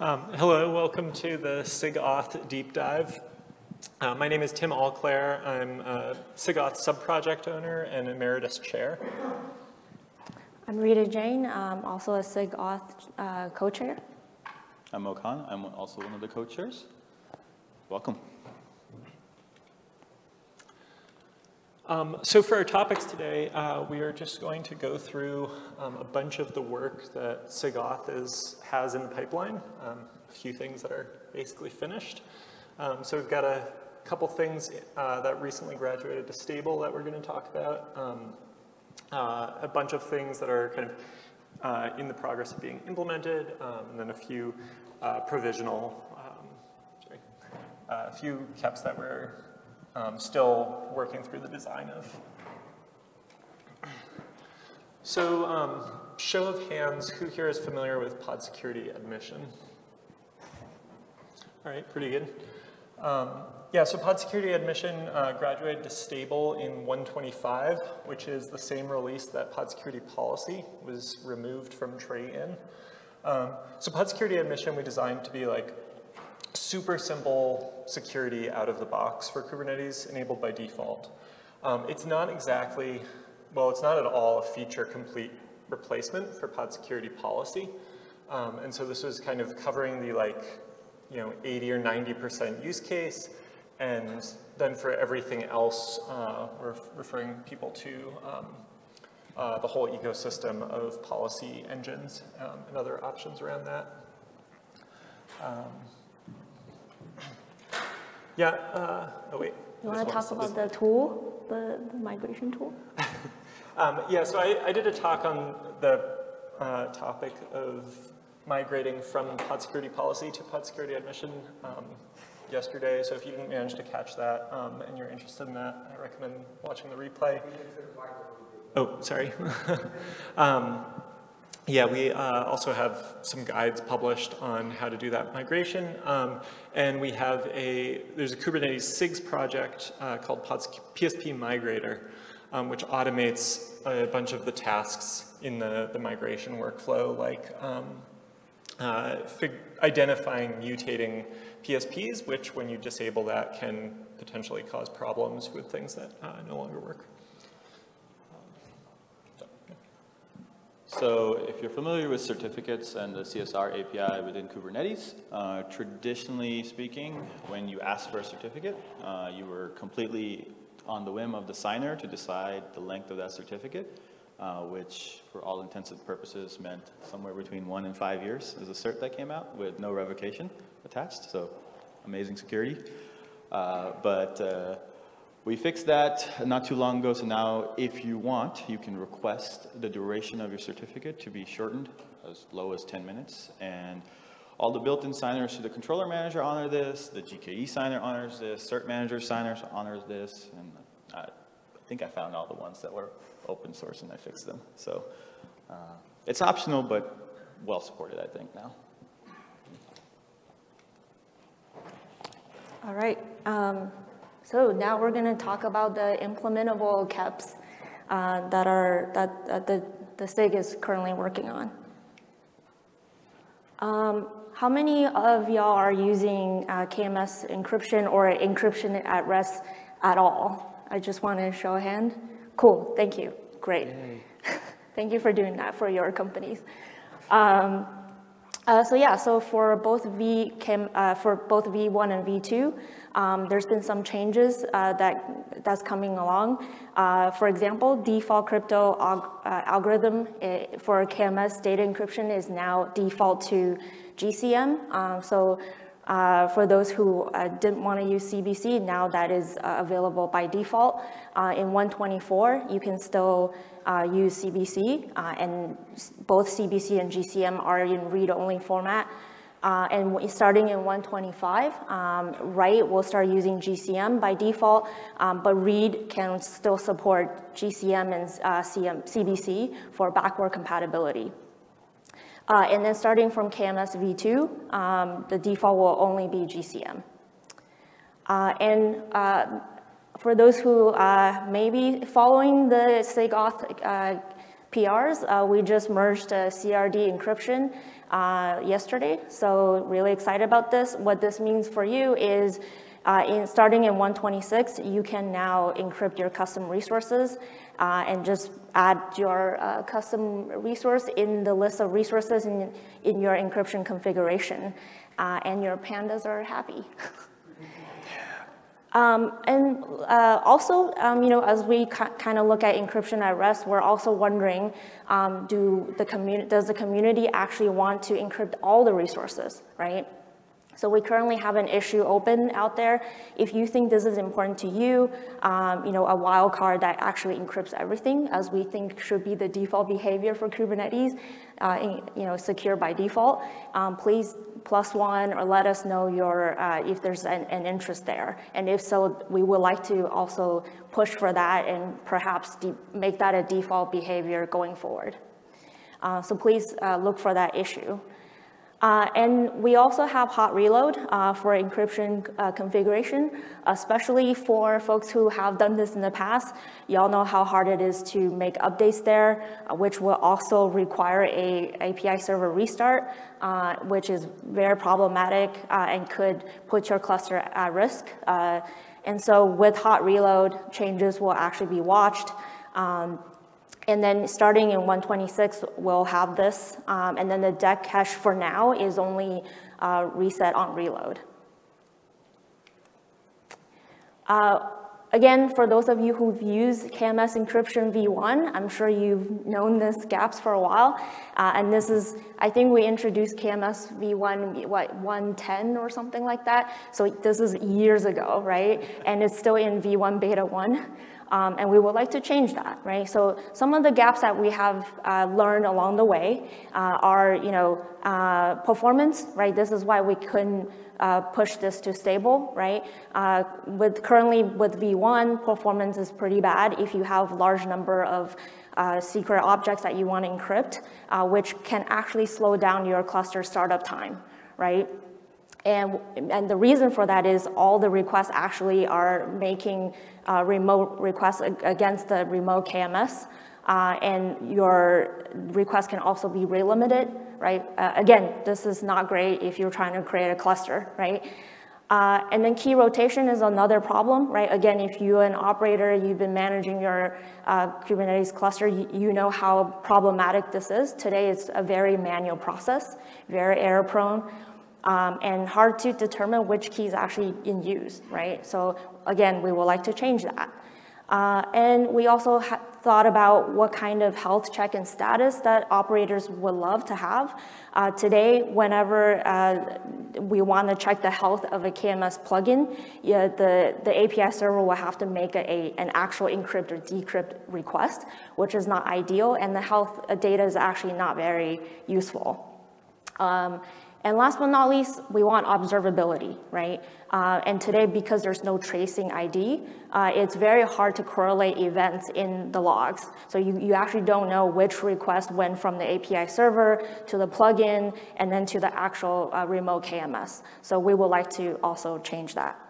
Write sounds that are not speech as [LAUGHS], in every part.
Um, hello, welcome to the SIGAuth deep dive. Uh, my name is Tim Allclair. I'm a SIGAuth subproject owner and emeritus chair. I'm Rita Zhang, I'm also a SIGAuth uh, co-chair. I'm Mo Khan. I'm also one of the co-chairs. Welcome. Um, so for our topics today, uh, we are just going to go through um, a bunch of the work that SIGAuth is, has in the pipeline, um, a few things that are basically finished. Um, so we've got a couple things uh, that recently graduated to stable that we're going to talk about, um, uh, a bunch of things that are kind of uh, in the progress of being implemented, um, and then a few uh, provisional, sorry, uh, a few KEPs that we're um, still working through the design of. So um, show of hands, who here is familiar with pod security admission? All right, pretty good. Um, yeah, so pod security admission uh, graduated to stable in 125, which is the same release that pod security policy was removed from tray-in. Um, so pod security admission we designed to be like super simple security out of the box for Kubernetes enabled by default. Um, it's not exactly, well, it's not at all a feature complete replacement for pod security policy. Um, and so this was kind of covering the like, you know, 80 or 90% use case. And then for everything else, uh, we're referring people to um, uh, the whole ecosystem of policy engines um, and other options around that. Um, yeah, uh, oh wait. You want to talk about the tool, the, the migration tool? [LAUGHS] um, yeah, so I, I, did a talk on the uh, topic of migrating from pod security policy to pod security admission um, yesterday. So if you didn't manage to catch that um, and you're interested in that, I recommend watching the replay. Oh, sorry. [LAUGHS] yeah, we uh, also have some guides published on how to do that migration. Um, and we have a, there's a Kubernetes SIGs project uh, called PSP Migrator, um, which automates a bunch of the tasks in the, the migration workflow, like um, uh, identifying mutating PSPs, which when you disable that can potentially cause problems with things that uh, no longer work. So if you're familiar with certificates and the CSR API within Kubernetes, uh, traditionally speaking, when you asked for a certificate, uh, you were completely on the whim of the signer to decide the length of that certificate, uh, which for all intents and purposes meant somewhere between one and five years as a cert that came out with no revocation attached, so amazing security. Uh, but uh, we fixed that not too long ago, so now if you want, you can request the duration of your certificate to be shortened as low as 10 minutes. And all the built-in signers to the controller manager honor this, the GKE signer honors this, cert manager signers honors this, and I, I think I found all the ones that were open source and I fixed them. So uh, it's optional, but well supported, I think, now. All right. Um, so now we're going to talk about the implementable KEPs uh, that are that, that, the, the SIG is currently working on. Um, how many of y'all are using uh, KMS encryption or encryption at rest at all? I just want to show a hand. Cool, thank you, great. [LAUGHS] thank you for doing that for your companies. Um, uh, so yeah, so for both V, uh, for both V1 and V2, um, there's been some changes uh, that that's coming along. Uh, for example, default crypto uh, algorithm eh, for KMS data encryption is now default to GCM. Um, so uh, for those who uh, didn't want to use CBC, now that is uh, available by default. in 124, you can still use CBC, and both CBC and GCM are in read-only format. Uh, and starting in 125, um, write will start using GCM by default, um, but read can still support GCM and uh, CM, CBC for backward compatibility. Uh, and then starting from KMS v2, um, the default will only be GCM. Uh, and uh, for those who uh, may be following the SIG auth PRs, we just merged CRD encryption uh, yesterday, so really excited about this. What this means for you is uh, in, starting in 126, you can now encrypt your custom resources uh, and just add your uh, custom resource in the list of resources in, in your encryption configuration. Uh, and your pandas are happy. [LAUGHS] Um, and uh, also, um, you know, as we kind of look at encryption at rest, we're also wondering, um, do the does the community actually want to encrypt all the resources, right? So we currently have an issue open out there. If you think this is important to you, um, you know, a wildcard that actually encrypts everything, as we think should be the default behavior for Kubernetes, uh, in, you know, secure by default, um, please plus one or let us know your, uh, if there's an, an, interest there. And if so, we would like to also push for that and perhaps make that a default behavior going forward. Uh, so please uh, look for that issue. Uh, and we also have hot reload uh, for encryption uh, configuration, especially for folks who have done this in the past. Y'all know how hard it is to make updates there, uh, which will also require a API server restart, uh, which is very problematic uh, and could put your cluster at risk. and so with hot reload, changes will actually be watched. Um, and then starting in 126, we'll have this. Um, and then the DEK cache for now is only uh, reset on reload. Uh, again, for those of you who've used KMS encryption v1, I'm sure you've known this gaps for a while. Uh, and this is, I think we introduced KMS v1, what, 110 or something like that. So this is years ago, right? And it's still in v1 beta 1. Um, and we would like to change that, right? So some of the gaps that we have uh, learned along the way uh, are, you know, uh, performance, right? This is why we couldn't uh, push this to stable, right? Uh, with currently with V1, performance is pretty bad if you have large number of uh, secret objects that you want to encrypt, which can actually slow down your cluster startup time, right? And, and the reason for that is all the requests actually are making uh, remote requests against the remote KMS. Uh, and your request can also be relimited, right? Uh, again, this is not great if you're trying to create a cluster, right? Uh, and then key rotation is another problem, right? Again, if you're an operator, you've been managing your uh, Kubernetes cluster, you, you, know how problematic this is. Today, it's a very manual process, very error prone um, and hard to determine which key is actually in use, right? So again, we would like to change that. Uh, and we also thought about what kind of health check and status that operators would love to have. Uh, today, whenever uh, we want to check the health of a KMS plugin, yeah, the, the API server will have to make a, a, an actual encrypt or decrypt request, which is not ideal, and the health data is actually not very useful. Um, and last but not least, we want observability, right? Uh, and today, because there's no tracing ID, uh, it's very hard to correlate events in the logs. So you, you actually don't know which request went from the API server to the plugin and then to the actual uh, remote KMS. So we would like to also change that.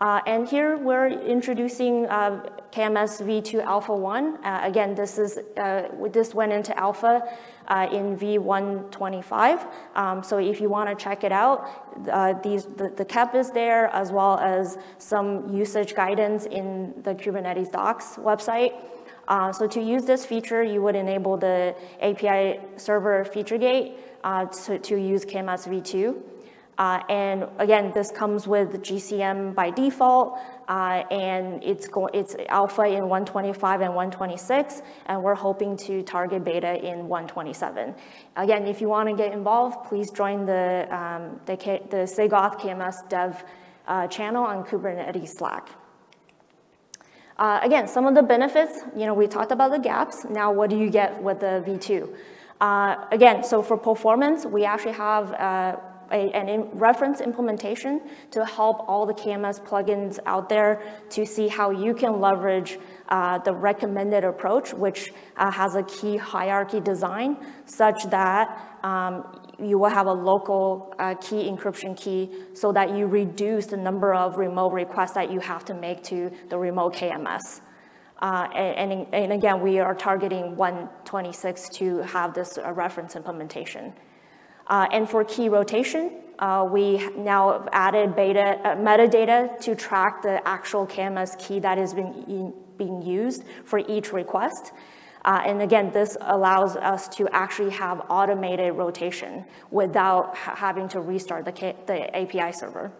Uh, and here we're introducing uh, KMS v2 Alpha 1. Uh, again, this, is, uh, this went into alpha uh, in v125. Um, so if you want to check it out, uh, these, the, the KEP is there as well as some usage guidance in the Kubernetes docs website. so to use this feature, you would enable the API server feature gate to, to use KMS v2. Uh, and again, this comes with GCM by default, uh, and it's, it's alpha in 125 and 126, and we're hoping to target beta in 127. Again, if you want to get involved, please join the, um, the, K the SIG-Auth KMS dev uh, channel on Kubernetes Slack. Uh, again, some of the benefits, you know, we talked about the gaps. Now, what do you get with the V2? Uh, again, so for performance, we actually have uh, a, an in reference implementation to help all the KMS plugins out there to see how you can leverage uh, the recommended approach, which uh, has a key hierarchy design such that um, you will have a local uh, key encryption key so that you reduce the number of remote requests that you have to make to the remote KMS. Uh, and, and, again, we are targeting 126 to have this uh, reference implementation. Uh, and for key rotation, uh, we now have added beta, uh, metadata to track the actual KMS key that is being, being used for each request. Uh, and again, this allows us to actually have automated rotation without ha having to restart the, K the API server.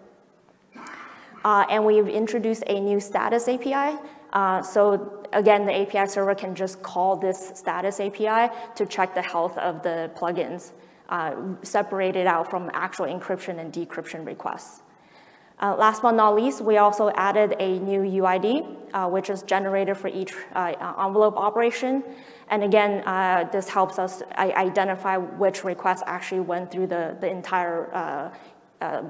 Uh, and we've introduced a new status API. Uh, so again, the API server can just call this status API to check the health of the plugins, uh, separated out from actual encryption and decryption requests. Uh, last but not least, we also added a new UID, uh, which is generated for each uh, envelope operation. And again, uh, this helps us identify which requests actually went through the, the entire uh,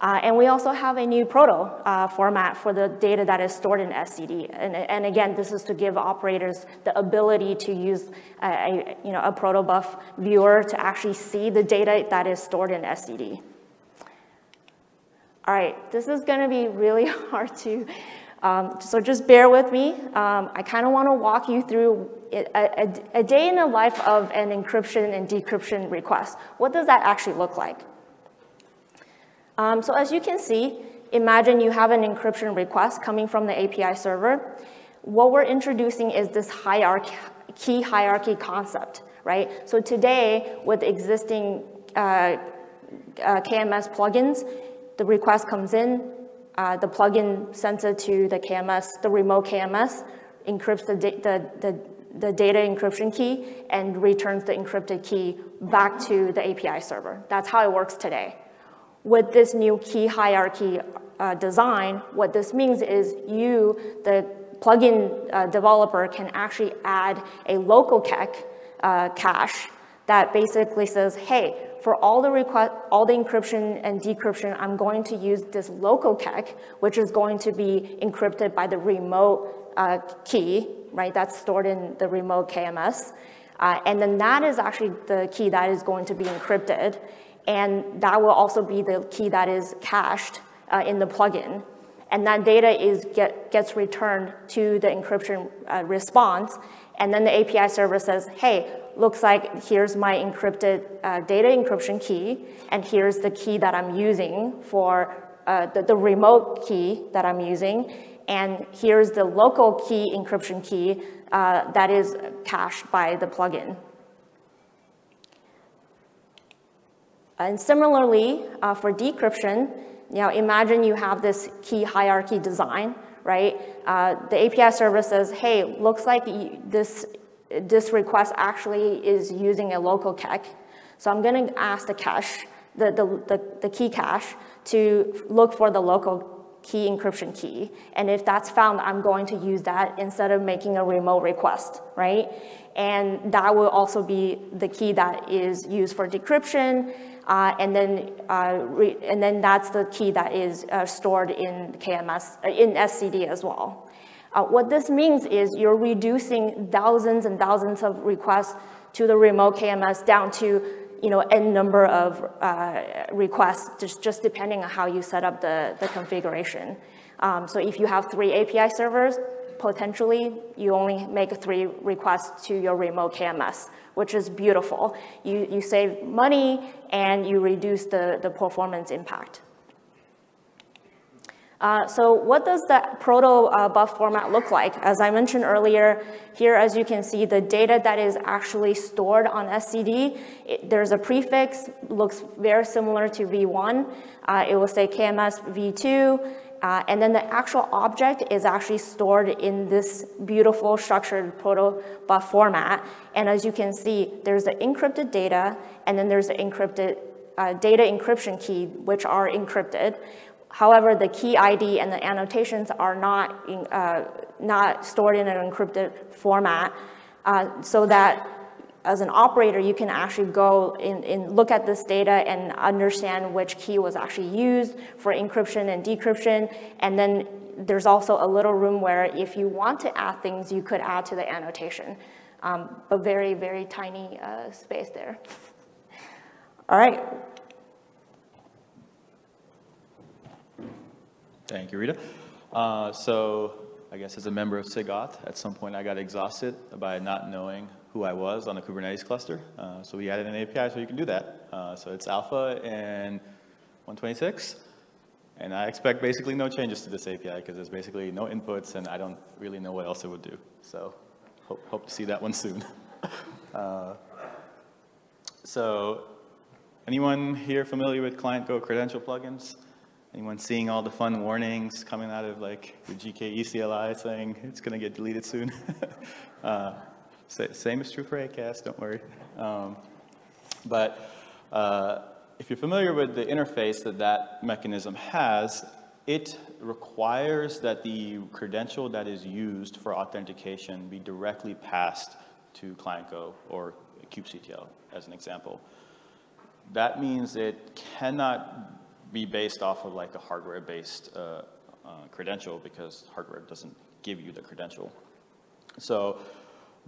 uh, and we also have a new proto format for the data that is stored in etcd. And, and again, this is to give operators the ability to use a, a, you know, a protobuf viewer to actually see the data that is stored in etcd. All right, this is gonna be really [LAUGHS] hard to, um, so just bear with me. Um, I kind of want to walk you through a, a, a, day in the life of an encryption and decryption request. What does that actually look like? Um, so as you can see, imagine you have an encryption request coming from the API server. What we're introducing is this hierarchy, key hierarchy concept, right? So today, with existing uh, uh, KMS plugins, the request comes in, uh, the plugin sends it to the KMS, the remote KMS, encrypts the, the, the, the data encryption key, and returns the encrypted key back to the API server. That's how it works today. With this new key hierarchy uh, design, what this means is you, the plugin uh, developer, can actually add a local kek uh, cache that basically says, hey, for all the request, all the encryption and decryption, I'm going to use this local kek, which is going to be encrypted by the remote uh, key, right? That's stored in the remote KMS. Uh, and then that is actually the key that is going to be encrypted. And that will also be the key that is cached uh, in the plugin. And that data is get, gets returned to the encryption uh, response. And then the API server says, hey, looks like here's my encrypted uh, data encryption key, and here's the key that I'm using for uh, the, the remote key that I'm using, and here's the local key encryption key uh, that is cached by the plugin. And similarly, uh, for decryption, now imagine you have this key hierarchy design, right? Uh, the API server says, hey, looks like this this request actually is using a local kek. So I'm gonna ask the cache, the, the, the, the key cache to look for the local key encryption key. And if that's found, I'm going to use that instead of making a remote request, right? And that will also be the key that is used for decryption. Uh, and then uh, and then that's the key that is uh, stored in KMS uh, in etcd as well. Uh, what this means is you're reducing thousands and thousands of requests to the remote KMS down to you know, n number of uh, requests, just, just depending on how you set up the, the configuration. Um, so if you have three API servers, potentially you only make three requests to your remote KMS, which is beautiful. You, you save money and you reduce the, the performance impact. Uh, so what does that proto uh, buff format look like? As I mentioned earlier, here as you can see, the data that is actually stored on etcd, it, there's a prefix, looks very similar to v1. Uh, it will say KMS v2, uh, and then the actual object is actually stored in this beautiful structured proto buff format. And as you can see, there's the encrypted data, and then there's the encrypted uh, data encryption key, which are encrypted. However, the key ID and the annotations are not, in, uh, not stored in an encrypted format uh, so that as an operator, you can actually go and look at this data and understand which key was actually used for encryption and decryption. And then there's also a little room where if you want to add things, you could add to the annotation. Um, but very, very tiny uh, space there. All right, Thank you, Rita. Uh, so I guess as a member of SIGAuth, at some point I got exhausted by not knowing who I was on a Kubernetes cluster. Uh, so we added an API so you can do that. Uh, so it's alpha in 126. And I expect basically no changes to this API because there's basically no inputs and I don't really know what else it would do. So hope, hope to see that one soon. [LAUGHS] uh, so anyone here familiar with Client Go credential plugins? Anyone seeing all the fun warnings coming out of like the GKE CLI saying it's going to get deleted soon? [LAUGHS] uh, same is true for ACAST, don't worry. Um, but uh, if you're familiar with the interface that that mechanism has, it requires that the credential that is used for authentication be directly passed to ClientGo or kubectl as an example. That means it cannot be based off of like a hardware-based uh, uh, credential because hardware doesn't give you the credential. So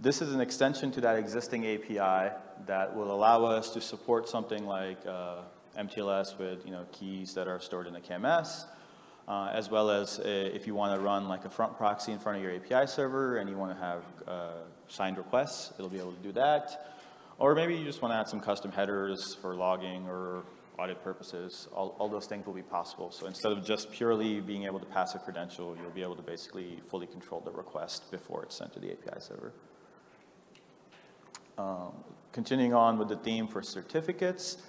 this is an extension to that existing API that will allow us to support something like uh, MTLS with you know, keys that are stored in the KMS, uh, as well as uh, if you want to run like a front proxy in front of your API server and you want to have uh, signed requests, it'll be able to do that. Or maybe you just want to add some custom headers for logging or audit purposes. All, all those things will be possible. So instead of just purely being able to pass a credential, you'll be able to basically fully control the request before it's sent to the API server. Um, continuing on with the theme for certificates,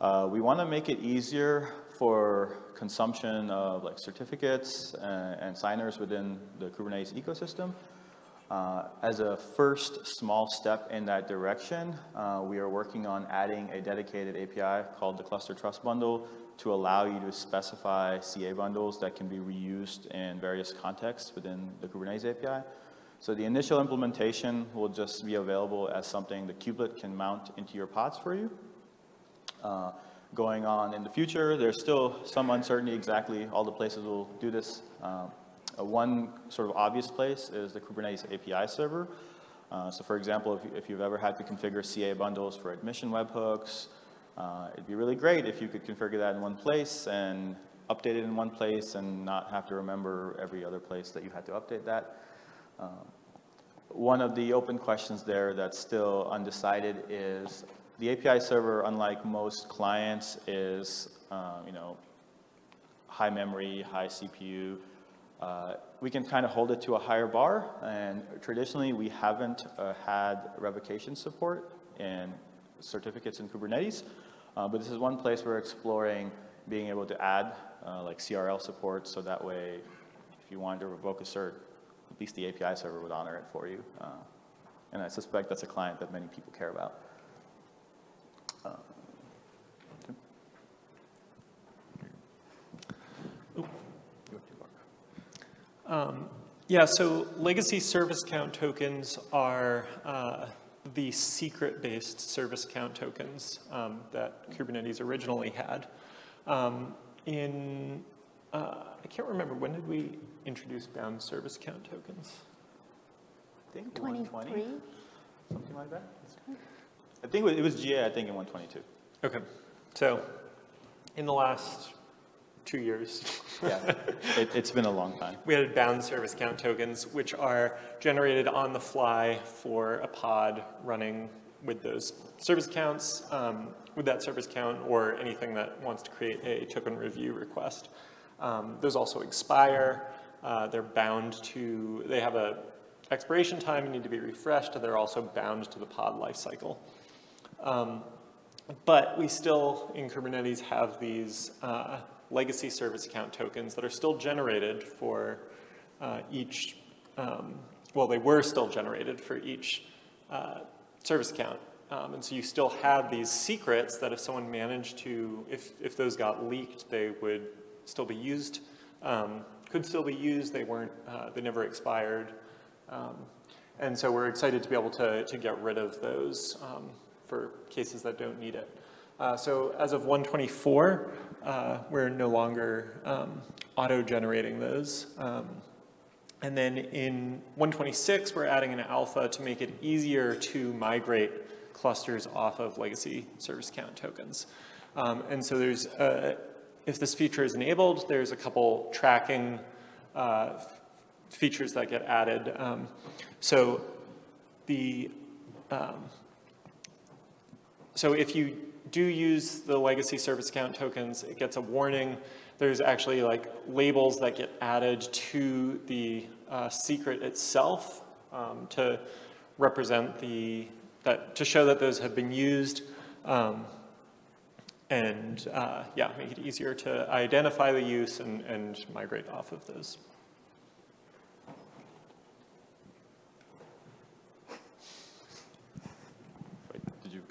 uh, we want to make it easier for consumption of like certificates and, and signers within the Kubernetes ecosystem. Uh, as a first small step in that direction, uh, we are working on adding a dedicated API called the Cluster Trust Bundle to allow you to specify CA bundles that can be reused in various contexts within the Kubernetes API. So the initial implementation will just be available as something the kubelet can mount into your pods for you. Uh, going on in the future, there's still some uncertainty exactly all the places will do this. Uh, one sort of obvious place is the Kubernetes API server. Uh, so for example, if, if you've ever had to configure CA bundles for admission webhooks, uh, it'd be really great if you could configure that in one place and update it in one place and not have to remember every other place that you had to update that. Um, one of the open questions there that's still undecided is the API server, unlike most clients, is um, you know high memory, high CPU. Uh, we can kind of hold it to a higher bar, and traditionally we haven't uh, had revocation support in certificates in Kubernetes, uh, but this is one place we're exploring being able to add uh, like CRL support, so that way if you wanted to revoke a cert, at least the API server would honor it for you. Uh, and I suspect that's a client that many people care about. Uh, um, yeah, so legacy service count tokens are uh, the secret-based service count tokens um, that Kubernetes originally had. Um, in uh, I can't remember, when did we introduce bound service count tokens? I think 23? Something like that? I think it was GA, I think, in 122. Okay, so in the last two years. yeah, [LAUGHS] it, has been a long time. We had bound service count tokens, which are generated on the fly for a pod running with those service counts, um, with that service count, or anything that wants to create a token review request. Um, those also expire. Uh, they're bound to, they have a expiration time and need to be refreshed, they're also bound to the pod lifecycle. Um, but we still, in Kubernetes, have these uh, legacy service account tokens that are still generated for uh, each, um, well, they were still generated for each uh, service account. Um, and so you still have these secrets that if someone managed to, if, if those got leaked, they would still be used, um, could still be used. They weren't, uh, they never expired. Um, and so we're excited to be able to, to get rid of those um, for cases that don't need it. Uh, so as of 124, uh, we're no longer um, auto-generating those. Um, and then in 126, we're adding an alpha to make it easier to migrate clusters off of legacy service count tokens. Um, and so there's a, if this feature is enabled, there's a couple tracking uh, features that get added. Um, so the um, so if you do use the legacy service account tokens, it gets a warning. There's actually like labels that get added to the uh, secret itself um, to represent the, that, to show that those have been used. Um, and uh, yeah, make it easier to identify the use and, and migrate off of those. Did you?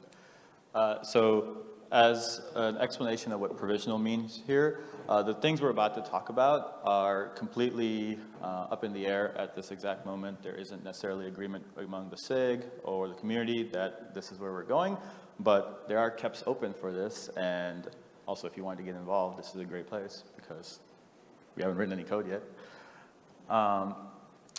Uh, So as an explanation of what provisional means here, uh, the things we're about to talk about are completely uh, up in the air at this exact moment. There isn't necessarily agreement among the SIG or the community that this is where we're going, but there are KEPs open for this, and also if you want to get involved, this is a great place because we haven't written any code yet. Um,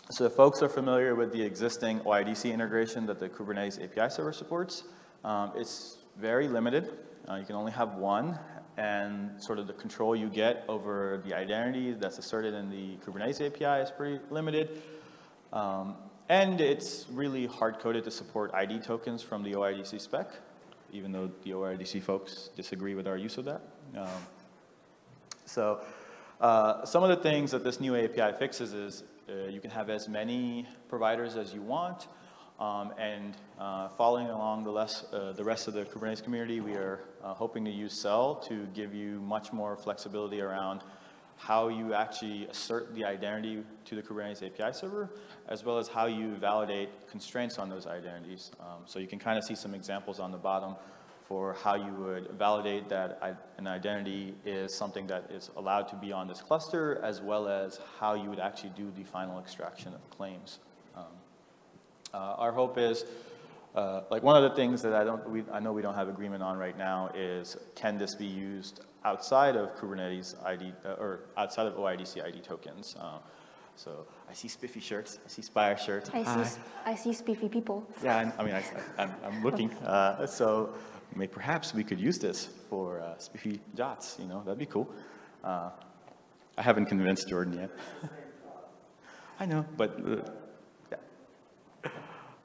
so if folks are familiar with the existing OIDC integration that the Kubernetes API server supports, um, it's very limited. Uh, you can only have one, and sort of the control you get over the identity that's asserted in the Kubernetes API is pretty limited. Um, and it's really hard-coded to support ID tokens from the OIDC spec, even though the OIDC folks disagree with our use of that. Um, so uh, some of the things that this new API fixes is uh, you can have as many providers as you want. Um, and uh, following along the, less, uh, the rest of the Kubernetes community, we are uh, hoping to use CEL to give you much more flexibility around how you actually assert the identity to the Kubernetes API server, as well as how you validate constraints on those identities. Um, so you can kind of see some examples on the bottom for how you would validate that an identity is something that is allowed to be on this cluster, as well as how you would actually do the final extraction of claims. Um, uh, our hope is, uh, like one of the things that I don't, we, I know we don't have agreement on right now is, can this be used outside of Kubernetes ID, uh, or outside of OIDC ID tokens? Uh, so I see SPIFFE shirts, I see SPIRE shirts. I Hi. see, I see SPIFFE people. Yeah, I I mean, I, I'm, I'm looking. [LAUGHS] Uh, so may, perhaps we could use this for uh, SPIFFE dots, you know, that'd be cool. Uh, I haven't convinced Jordan yet. [LAUGHS] I know, but uh,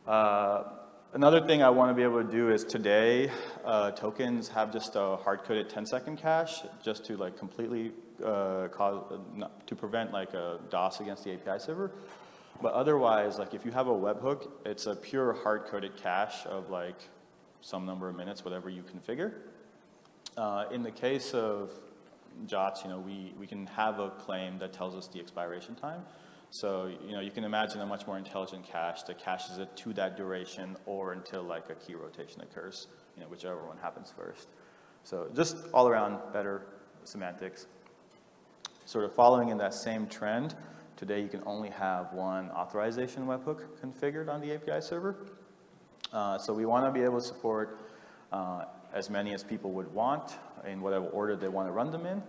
yeah. Another thing I want to be able to do is today, uh, tokens have just a hard-coded 10-second cache just to like completely uh, cause, to prevent like a DOS against the API server. But otherwise, like if you have a webhook, it's a pure hard-coded cache of like some number of minutes, whatever you configure. Uh, in the case of JWTs, you know, we, we can have a claim that tells us the expiration time. So, you know, you can imagine a much more intelligent cache that caches it to that duration or until like a key rotation occurs, you know, whichever one happens first. So just all around better semantics. Sort of following in that same trend, today you can only have one authorization webhook configured on the API server. Uh, so we want to be able to support uh, as many as people would want in whatever order they want to run them in.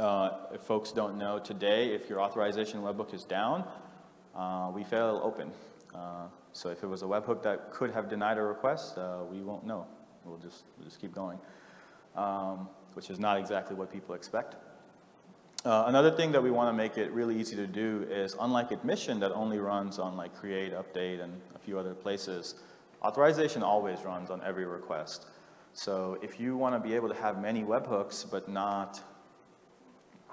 Uh, if folks don't know today, if your authorization webhook is down, uh, we fail open. Uh, so if it was a webhook that could have denied a request, uh, we won't know. We'll just, we'll just keep going, um, which is not exactly what people expect. Uh, another thing that we want to make it really easy to do is, unlike admission that only runs on like create, update, and a few other places, authorization always runs on every request. So if you want to be able to have many webhooks but not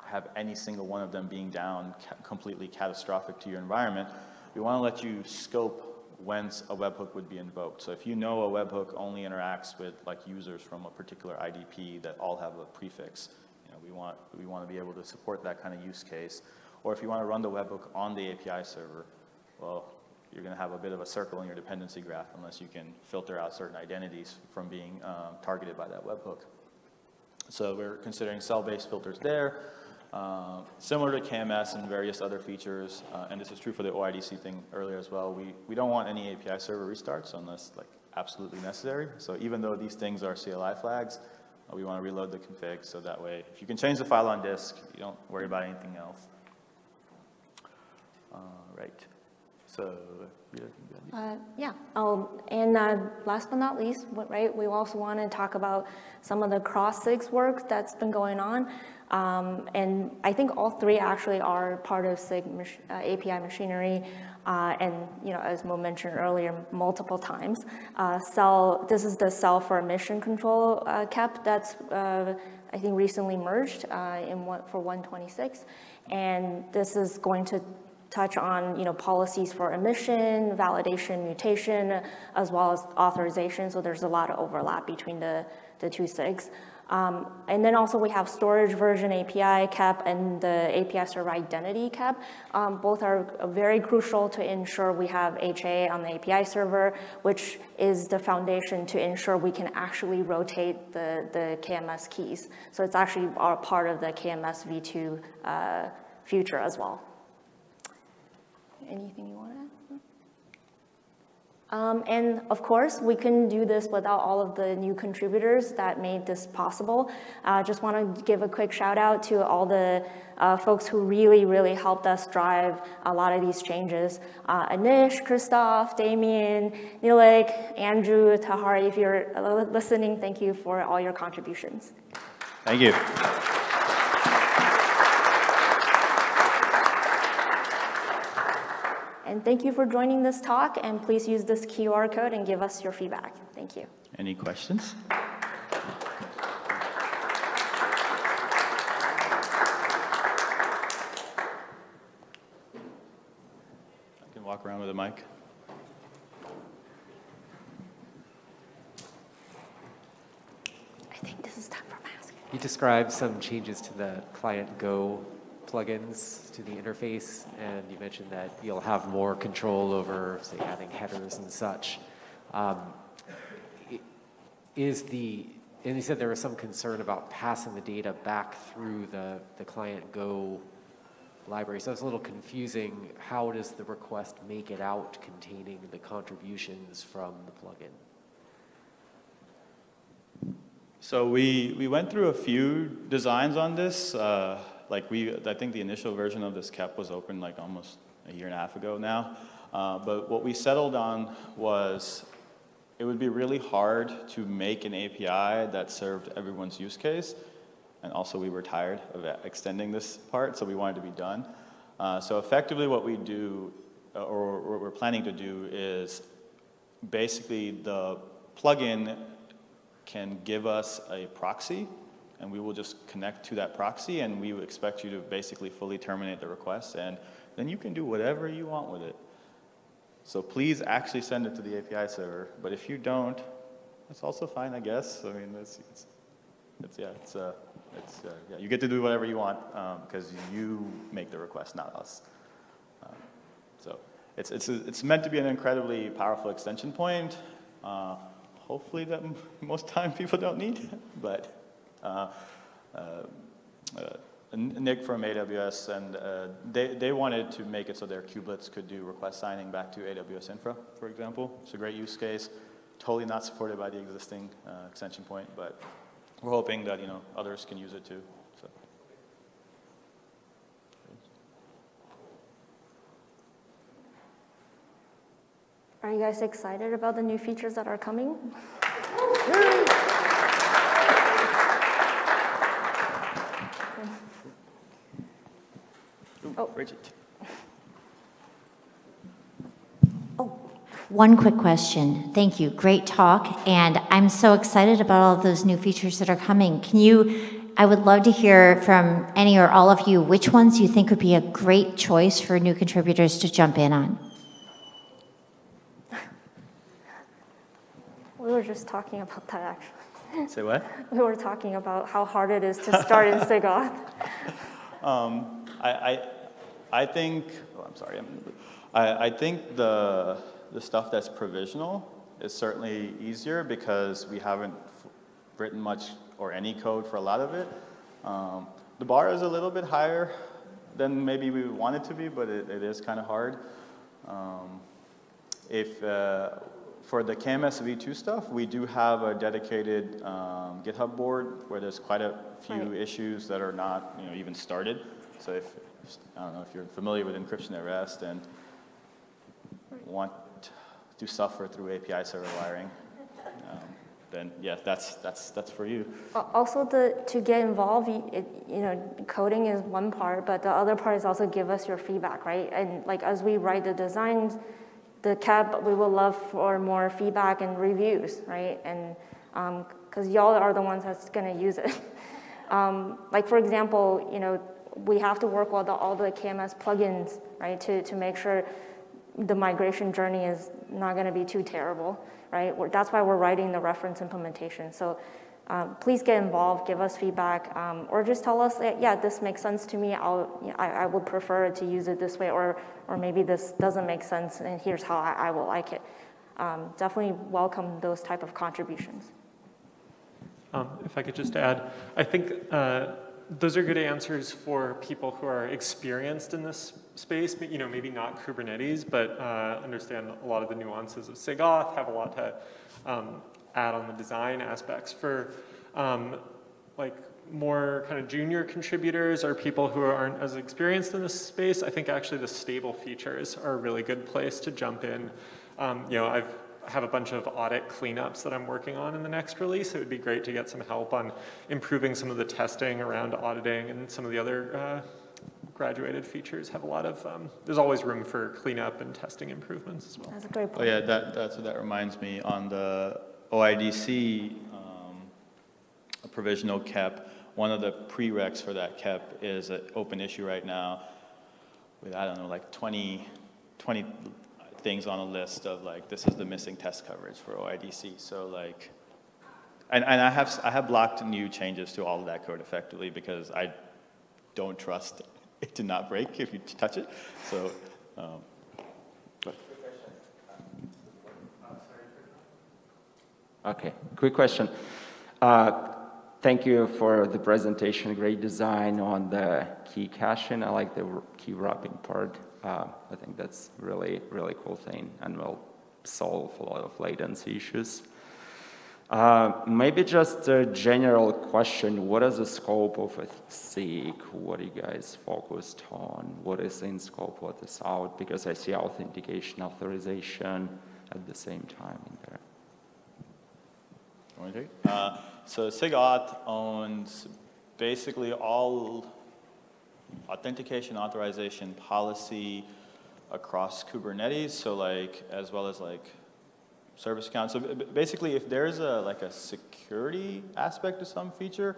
have any single one of them being down ca completely catastrophic to your environment, we want to let you scope whence a webhook would be invoked. So if you know a webhook only interacts with like users from a particular IDP that all have a prefix, you know, we want, we want to be able to support that kind of use case. Or if you want to run the webhook on the API server, well, you're going to have a bit of a circle in your dependency graph unless you can filter out certain identities from being um, targeted by that webhook. So we're considering CEL-based filters there. Uh, similar to KMS and various other features, uh, and this is true for the OIDC thing earlier as well, we, we don't want any API server restarts unless like absolutely necessary. So even though these things are CLI flags, uh, we want to reload the config so that way if you can change the file on disk, you don't worry about anything else. Uh, right. So. Uh, Yeah, oh, and uh, last but not least, right, we also want to talk about some of the cross-SIGs work that's been going on. Um, And I think all three actually are part of SIG mach- uh, API machinery. uh, And, you know, as Mo mentioned earlier, multiple times. uh, CEL, this is the CEL for admission control uh, KEP that's, uh, I think, recently merged uh, in one, for 126. And this is going to touch on, you know, policies for admission, validation, mutation, as well as authorization. So there's a lot of overlap between the, the two SIGs. Um, and then also we have storage version API KEP and the API server identity KEP. Um, both are very crucial to ensure we have HA on the API server, which is the foundation to ensure we can actually rotate the, the KMS keys. So it's actually part of the KMS v2 uh, future as well. Anything you want to add? Um, and of course, we couldn't do this without all of the new contributors that made this possible. I uh, just want to give a quick shout out to all the uh, folks who really, really helped us drive a lot of these changes. Uh, Anish, Christoph, Damien, Nilik, Andrew, Tahari, if you're listening, thank you for all your contributions. Thank you. And thank you for joining this talk, and please use this QR code and give us your feedback. Thank you. Any questions? I can walk around with a mic. I think this is time for mask. You described some changes to the Client Go plugins to the interface, and you mentioned that you'll have more control over, say, adding headers and such. Um, Is the, and you said there was some concern about passing the data back through the, the Client Go library, so it's a little confusing. How does the request make it out containing the contributions from the plugin? So we, we went through a few designs on this. Uh, like we, I think the initial version of this KEP was open like almost a year and a half ago now. Uh, but what we settled on was it would be really hard to make an API that served everyone's use case. And also we were tired of extending this part, so we wanted to be done. Uh, so effectively what we do, uh, or what we're planning to do is basically the plugin can give us a proxy, and we will just connect to that proxy, and we expect you to basically fully terminate the request, and then you can do whatever you want with it. So please actually send it to the API server, but if you don't, that's also fine, I guess. I mean, it's, it's, it's yeah, it's, uh, it's, uh, yeah, you get to do whatever you want, um, because you make the request, not us. Um, So it's, it's, it's meant to be an incredibly powerful extension point. Uh, hopefully that [LAUGHS] most time people don't need, but Nick from AWS, and uh, they, they wanted to make it so their kubelets could do request signing back to AWS Infra, for example. It's a great use case, totally not supported by the existing uh, extension point, but we're hoping that, you know, others can use it too. Are you guys excited about the new features that are coming? Ooh, Oh. Bridget. One quick question. Thank you. Great talk. And I'm so excited about all of those new features that are coming. Can you, I would love to hear from any or all of you which ones you think would be a great choice for new contributors to jump in on. [LAUGHS] We were just talking about that actually. Say what? [LAUGHS] We were talking about how hard it is to start in SIGAuth. [LAUGHS] Um, I, I, I think, oh, I'm sorry, I'm, I, I think the, the stuff that's provisional is certainly easier because we haven't f- written much or any code for a lot of it. Um, the bar is a little bit higher than maybe we want it to be, but it, it is kind of hard. Um, if, uh, for the KMS v2 stuff, we do have a dedicated um, GitHub board where there's quite a few Right. issues that are not, you know, even started. So if, I don't know if you're familiar with encryption at rest and want to suffer through API server wiring, um, then yeah, that's, that's, that's for you. Also, the, to get involved, you, it, you know, coding is one part, but the other part is also give us your feedback, right? And like as we write the designs, the KEP, we would love for more feedback and reviews, right? And because y'all are the ones that's gonna use it. [LAUGHS] um, like for example, you know, we have to work with all the KMS plugins, right, to, to make sure the migration journey is not going to be too terrible, right? We're, that's why we're writing the reference implementation. So um, please get involved, give us feedback, um, or just tell us, that, yeah, this makes sense to me. I'll, I, I would prefer to use it this way, or, or maybe this doesn't make sense, and here's how I, I will like it. Um, definitely welcome those type of contributions. Um, If I could just add, I think uh, those are good answers for people who are experienced in this space, you know, maybe not Kubernetes, but uh, understand a lot of the nuances of SIGAuth, have a lot to um, add on the design aspects. For um, like more kind of junior contributors or people who aren't as experienced in this space, I think actually the stable features are a really good place to jump in. Um, you know, I've have a bunch of audit cleanups that I'm working on in the next release. It would be great to get some help on improving some of the testing around auditing and some of the other uh, graduated features have a lot of, um, there's always room for cleanup and testing improvements as well. That's a great point. Oh yeah, that, that's, that reminds me, on the OIDC um, a provisional KEP, one of the prereqs for that KEP is an open issue right now with, I don't know, like 20, 20 things on a list of like, this is the missing test coverage for OIDC. So like, and, and I have, I have blocked new changes to all of that code effectively because I don't trust it to not break if you touch it. So, um, Okay, quick question. Uh, Thank you for the presentation, great design on the key caching. I like the key wrapping part. Uh, I think that's really, really cool thing and will solve a lot of latency issues. Uh, Maybe just a general question, what is the scope of a SIG? What are you guys focused on? What is in scope, what is out? Because I see authentication, authorization at the same time in there. Uh, So SIGAuth owns basically all authentication authorization policy across Kubernetes, so like, as well as like service accounts. So basically, if there's a, like a security aspect to some feature,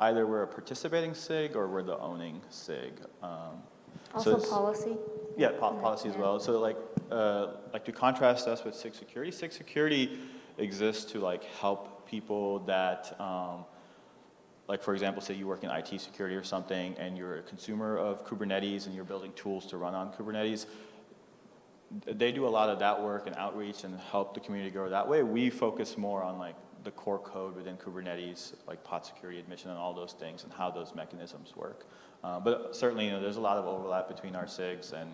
either we're a participating SIG or we're the owning SIG. Um, so Also it's- policy. yeah, po- policy as well. So like, uh, like to contrast us with SIG Security, SIG Security exists to like help people that, um, like for example, say you work in IT security or something and you're a consumer of Kubernetes and you're building tools to run on Kubernetes. They do a lot of that work and outreach and help the community grow that way. We focus more on like the core code within Kubernetes, like pod security admission and all those things and how those mechanisms work. Uh, but certainly, you know, there's a lot of overlap between our SIGs and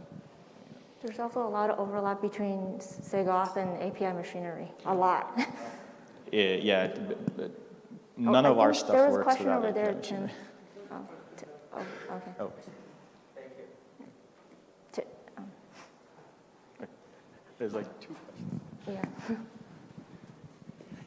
There's also a lot of overlap between SIGAuth and API machinery, a lot. [LAUGHS] Yeah, yeah, b- b- none I of our think stuff There was a works question over there, machinery. Tim. Oh, Ti- oh, okay. Oh, Ti- um, there's like two questions. Yeah.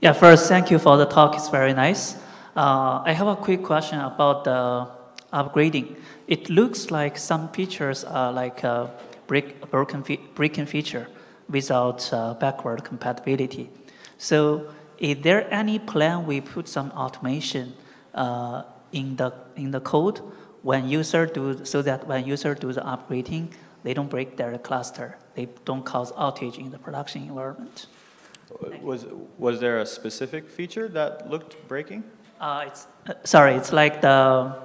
Yeah, first, thank you for the talk. It's very nice. Uh, I have a quick question about the upgrading. It looks like some features are like a break, broken, fe- breaking feature without uh, backward compatibility. So, is there any plan we put some automation uh, in the in the code when user do so that when user do the upgrading, they don't break their cluster, they don't cause outage in the production environment? Was, was there a specific feature that looked breaking? Uh, it's, uh, sorry, it's like the,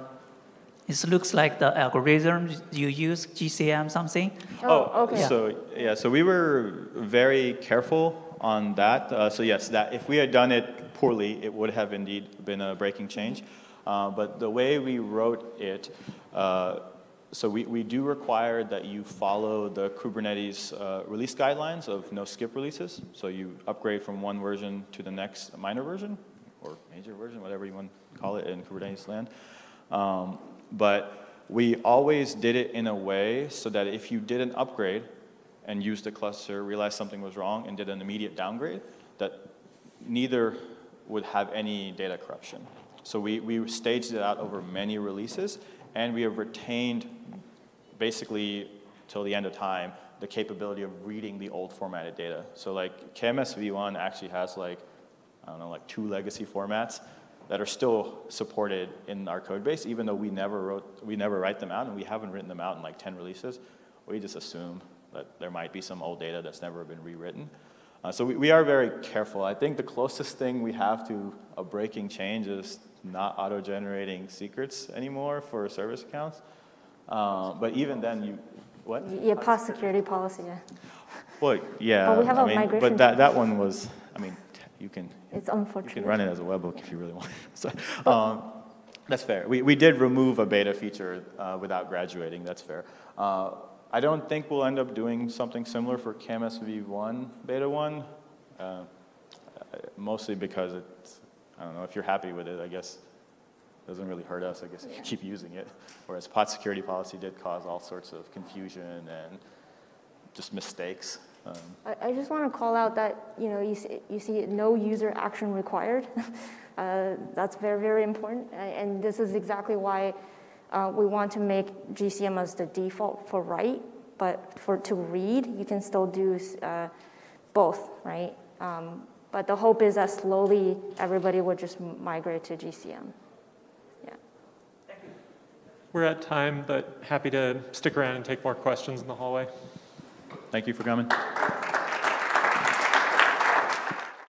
it looks like the algorithm you use, GCM something. Oh, okay. So, yeah, so we were very careful on that. Uh, so yes, that, if we had done it poorly, it would have indeed been a breaking change. Uh, but the way we wrote it, uh, so we, we do require that you follow the Kubernetes uh, release guidelines of no skip releases. So you upgrade from one version to the next minor version or major version, whatever you want to call it in Kubernetes land. Um, but we always did it in a way so that if you did an upgrade, and used the cluster, realized something was wrong, and did an immediate downgrade, that neither would have any data corruption. So we, we staged it out over many releases, and we have retained basically till the end of time the capability of reading the old formatted data. So like KMS v1 actually has like, I don't know, like two legacy formats that are still supported in our code base, even though we never wrote, we never write them out and we haven't written them out in like 10 releases. We just assume that there might be some old data that's never been rewritten. Uh, so we, we are very careful. I think the closest thing we have to a breaking change is not auto-generating secrets anymore for service accounts. Uh, but even then, you, what? Yeah, pod security policy, yeah. Well, yeah. But we have I a mean, migration But that, that one was, I mean, you can, It's unfortunate. you can run it as a webhook if you really want. [LAUGHS] so, um, that's fair. We, we did remove a beta feature uh, without graduating. That's fair. Uh, I don't think we'll end up doing something similar for KMS v1 beta 1, uh, mostly because it's, I don't know, if you're happy with it, I guess it doesn't really hurt us, I guess, if you keep using it. Whereas pod security policy did cause all sorts of confusion and just mistakes. Um, I, I just want to call out that, you know, you see, you see no user action required. [LAUGHS] uh, that's very, very important. And this is exactly why uh, we want to make GCM as the default for write, but for to read, you can still do uh, both, right? Um, but the hope is that slowly everybody would just migrate to GCM. Yeah. We're at time, but happy to stick around and take more questions in the hallway. Thank you for coming.